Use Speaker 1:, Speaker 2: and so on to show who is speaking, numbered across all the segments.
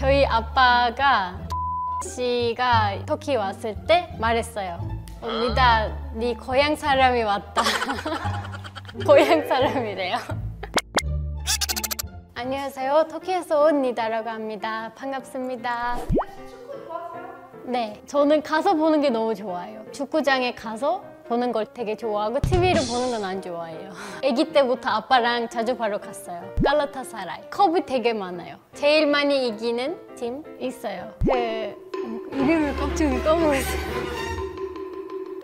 Speaker 1: 저희 아빠가 씨가 터키 왔을 때 말했어요. 언니다, 네 고향 사람이 왔다. 고향 사람이래요. 안녕하세요. 터키에서 온 니다라고 합니다. 반갑습니다. 네, 저는 가서 보는 게 너무 좋아요. 축구장에 가서 보는 걸 되게 좋아하고 TV를 보는 건 안 좋아해요. 아기 때부터 아빠랑 자주 바로 갔어요. 깔라타사라이. 컵이 되게 많아요. 제일 많이 이기는 팀 있어요. 그 이름을 갑자기 까먹었어요.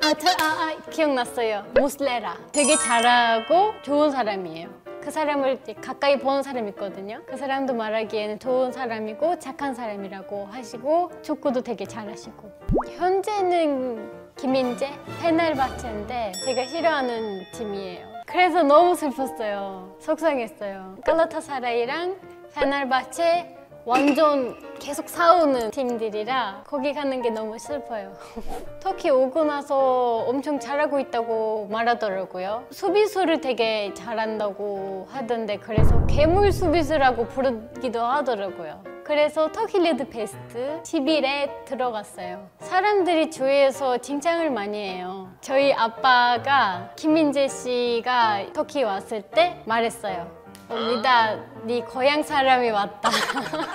Speaker 1: 아, 저, 아, 아, 기억났어요. 모슬레라. 되게 잘하고 좋은 사람이에요. 그 사람을 가까이 보는 사람 있거든요. 그 사람도 말하기에는 좋은 사람이고 착한 사람이라고 하시고 축구도 되게 잘하시고. 현재는 김민재, 페날바체인데 제가 싫어하는 팀이에요. 그래서 너무 슬펐어요. 속상했어요. 깔라타사라이랑 페네르바체 완전 계속 싸우는 팀들이라 거기 가는 게 너무 슬퍼요. 터키 오고 나서 엄청 잘하고 있다고 말하더라고요. 수비수를 되게 잘한다고 하던데 그래서 괴물 수비수라고 부르기도 하더라고요. 그래서 터키 리그 베스트 11에 들어갔어요. 사람들이 주위에서 칭찬을 많이 해요. 저희 아빠가 김민재 씨가 터키 왔을 때 말했어요. 언니다, 네 고향 사람이 왔다.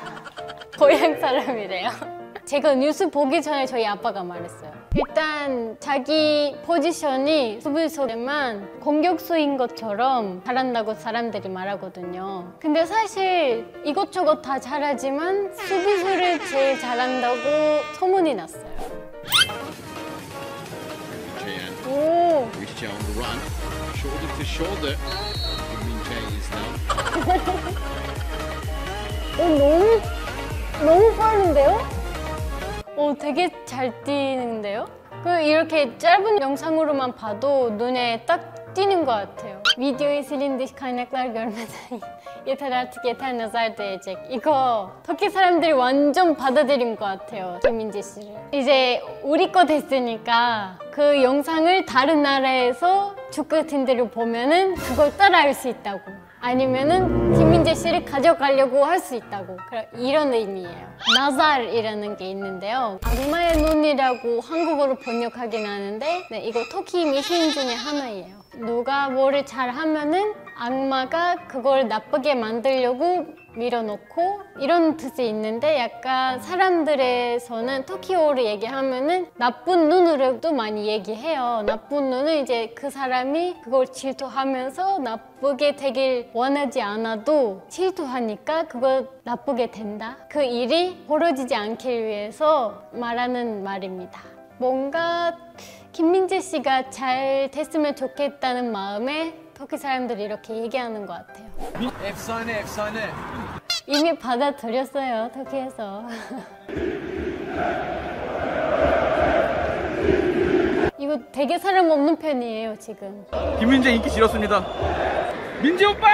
Speaker 1: 고향 사람이래요. 제가 뉴스 보기 전에 저희 아빠가 말했어요. 일단 자기 포지션이 수비수에만 공격수인 것처럼 잘한다고 사람들이 말하거든요. 근데 사실 이것저것 다 잘하지만 수비수를 제일 잘한다고 소문이 났어요. 오, 너무 너무 빠른데요? 어, 되게 잘 뛰는데요? 그 이렇게 짧은 영상으로만 봐도 눈에 딱 띄는 것 같아요. videoyu silin dış kaynaklar görmeden. 이거 터키 사람들이 완전 받아들인 것 같아요. 김민재 씨를. 이제 우리 거 됐으니까 그 영상을 다른 나라에서 축구팀들을 보면은 그걸 따라할 수 있다고. 아니면은 김민재 씨를 가져가려고 할 수 있다고 그런 이런 의미예요. 나잘이라는 게 있는데요. 악마의 눈이라고 한국어로 번역하긴 하는데 네, 이거 터키 미신 중에 하나예요. 누가 뭐를 잘 하면은 악마가 그걸 나쁘게 만들려고 밀어넣고 이런 뜻이 있는데 약간 사람들에서는 터키어를 얘기하면은 나쁜 눈으로도 많이 얘기해요. 나쁜 눈은 이제 그 사람이 그걸 질투하면서 나쁘게 되길 원하지 않아도 질투하니까 그거 나쁘게 된다. 그 일이 벌어지지 않길 위해서 말하는 말입니다. 뭔가 김민재 씨가 잘 됐으면 좋겠다는 마음에 터키 사람들이 이렇게 얘기하는 것 같아요.
Speaker 2: Efsane efsane.
Speaker 1: 이미 받아들였어요, 터키에서. 이거 되게 사람 없는 편이에요, 지금.
Speaker 2: 김민재 인기 지렸습니다. 민재 오빠!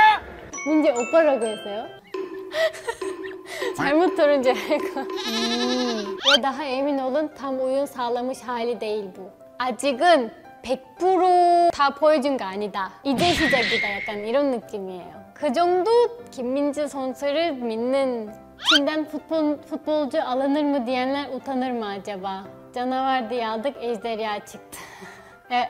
Speaker 1: 민재 오빠라고 했어요? 잘못 들은 줄 알고. 음. Ve daha emin olun tam uyum sağlamış hali değil bu. 아직은 100% 다 보여준 거 아니다. 이제 시작이다. 약간 이런 느낌이에요. 그 정도 김민재 선수를 믿는 Çin'den futbol, futbolcu alınır mı diyenler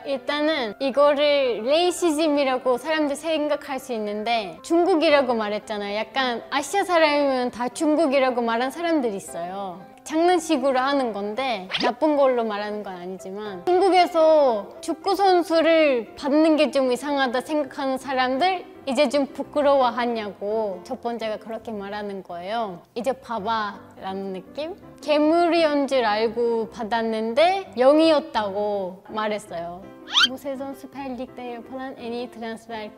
Speaker 1: 일단은 이거를 레이시즘이라고 사람들 생각할 수 있는데 중국이라고 말했잖아요. 약간 아시아 사람이면 다 중국이라고 말한 사람들이 있어요. 장난식으로 하는 건데 나쁜 걸로 말하는 건 아니지만 중국에서 축구 선수를 받는 게 좀 이상하다 생각하는 사람들 이제 좀 부끄러워하냐고 첫 번째가 그렇게 말하는 거예요. 이제 봐봐 라는 느낌? 괴물이었는 줄 알고 받았는데 영이었다고 말했어요. Süper Lig'de yapılan en iyi transfer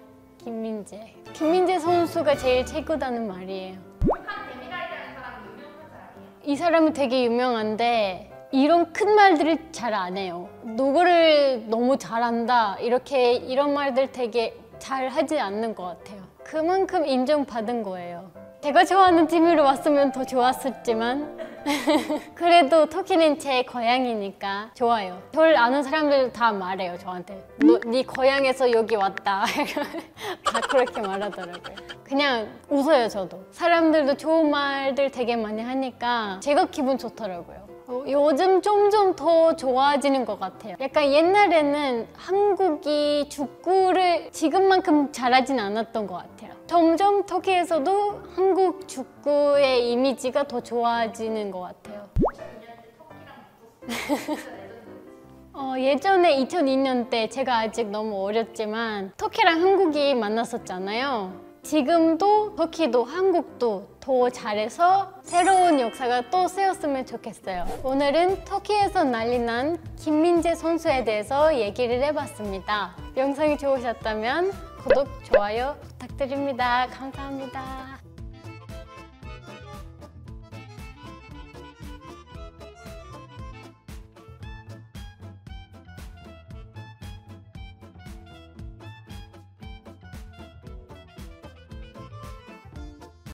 Speaker 1: 김민재. 김민재 선수가 제일 최고다는 말이에요. 이 사람이 되게 유명한데 이런 큰 말들을 잘 안 해요. 누구를 너무 잘한다 이렇게 이런 말들 되게 잘 하지 않는 것 같아요. 그만큼 인정받은 거예요. 제가 좋아하는 팀으로 왔으면 더 좋았었지만 그래도 터키는 제 고향이니까 좋아요. 저를 아는 사람들 다 말해요 저한테. 너, 네 고향에서 여기 왔다. 다 그렇게 말하더라고요. 그냥 웃어요 저도. 사람들도 좋은 말들 되게 많이 하니까 제가 기분 좋더라고요. 어, 요즘 점점 더 좋아지는 것 같아요. 약간 옛날에는 한국이 축구를 지금만큼 잘하진 않았던 것 같아요. 점점 터키에서도 한국 축구의 이미지가 더 좋아지는 것 같아요. 어, 예전에 2002년 때 제가 아직 너무 어렸지만 터키랑 한국이 만났었잖아요. 지금도 터키도 한국도 더 잘해서 새로운 역사가 또 쓰였으면 좋겠어요. 오늘은 터키에서 난리 난 김민재 선수에 대해서 얘기를 해봤습니다. 영상이 좋으셨다면 구독, 좋아요 부탁드립니다. 감사합니다.